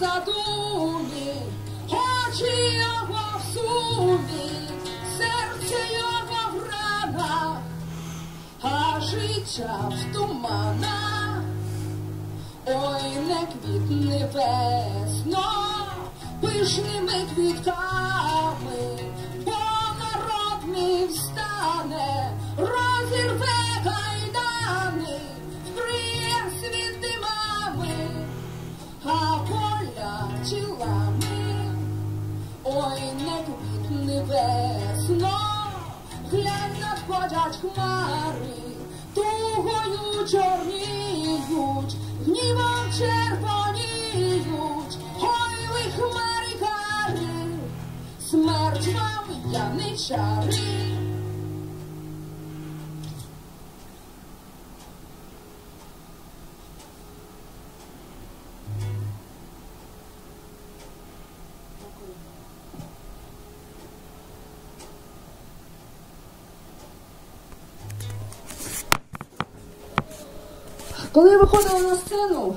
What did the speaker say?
задумі, очі його в сумі, серце його в ранах, а життя в туманах. Ой, не квітне весно, пишними квітками, весно, глянь надходять хмари, тугою чорніють, гнівом червоніють, ой, ви хмари кари, смерть вам яничари. Коли Honorable House of Senate.